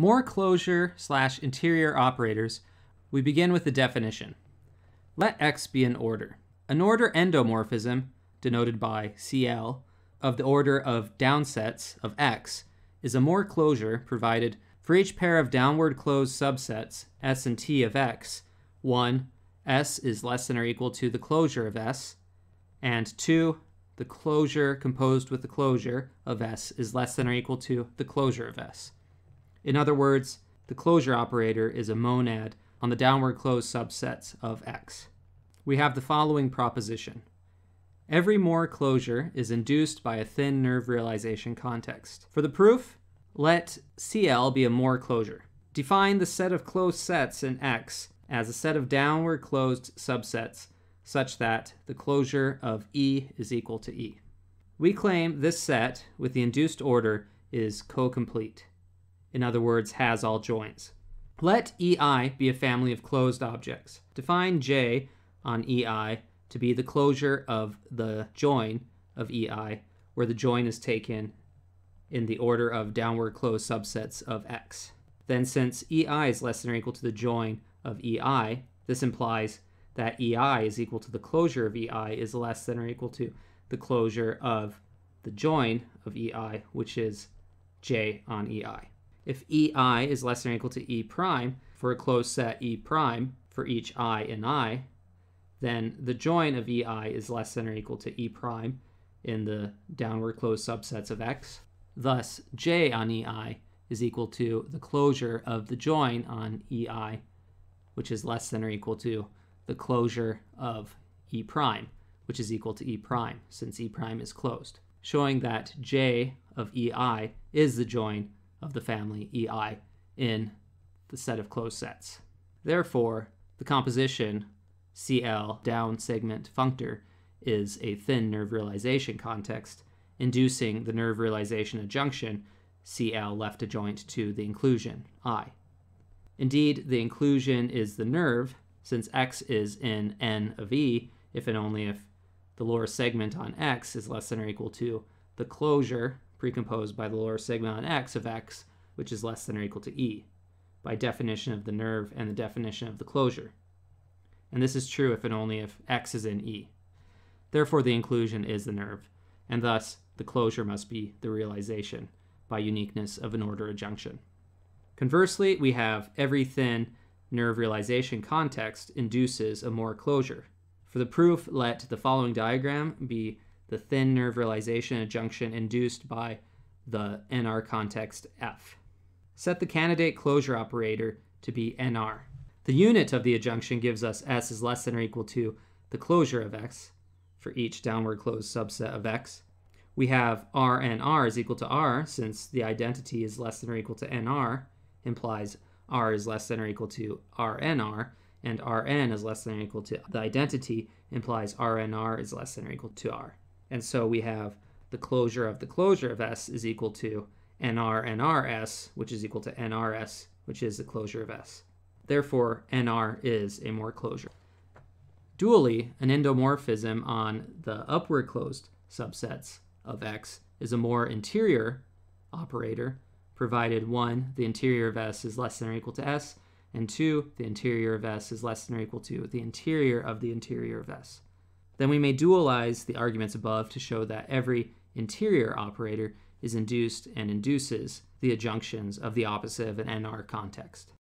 Moore closure slash interior operators, we begin with the definition. Let X be an order. An order endomorphism, denoted by CL, of the order of downsets of X is a Moore closure provided for each pair of downward closed subsets S and T of X, 1. S is less than or equal to the closure of S, and 2. The closure composed with the closure of S is less than or equal to the closure of S. In other words, the closure operator is a monad on the downward closed subsets of X. We have the following proposition. Every Moore closure is induced by a thin nerve realization context. For the proof, let CL be a Moore closure. Define the set of closed sets in X as a set of downward closed subsets such that the closure of E is equal to E. We claim this set with the induced order is co-complete. In other words, has all joins. Let EI be a family of closed objects. Define J on EI to be the closure of the join of EI, where the join is taken in the order of downward closed subsets of X. Then since EI is less than or equal to the join of EI, this implies that EI is equal to the closure of EI is less than or equal to the closure of the join of EI, which is J on EI. If EI is less than or equal to E prime for a closed set E prime for each I in I, then the join of EI is less than or equal to E prime in the downward closed subsets of X. Thus, J on EI is equal to the closure of the join on EI, which is less than or equal to the closure of E prime, which is equal to E prime, since E prime is closed, showing that J of EI is the join of the family EI in the set of closed sets. Therefore, the composition CL down segment functor is a thin nerve realization context, inducing the nerve realization adjunction CL left adjoint to the inclusion I. Indeed, the inclusion is the nerve, since X is in N of E, if and only if the lower segment on X is less than or equal to the closure precomposed by the lower sigma on X of X, which is less than or equal to E, by definition of the nerve and the definition of the closure and this is true if and only if X is in E. Therefore, the inclusion is the nerve, and thus the closure must be the realization by uniqueness of an order adjunction. Conversely, we have every thin nerve realization context induces a Moore closure. For the proof, let the following diagram be the thin nerve realization adjunction induced by the NR context F. Set the candidate closure operator to be NR. The unit of the adjunction gives us S is less than or equal to the closure of X for each downward closed subset of X. We have R and R is equal to R since the identity is less than or equal to NR implies R is less than or equal to RNR and Rn is less than or equal to the identity implies RNR is less than or equal to R. And so we have the closure of the closure of S is equal to NR and RS, which is equal to NRS, which is the closure of S. Therefore, NR is a Moore closure. Dually, an endomorphism on the upward closed subsets of X is a Moore interior operator, provided 1, the interior of S is less than or equal to S, and 2, the interior of S is less than or equal to the interior of the interior of S. Then we may dualize the arguments above to show that every interior operator is induced and induces the adjunctions of the opposite of an NR context.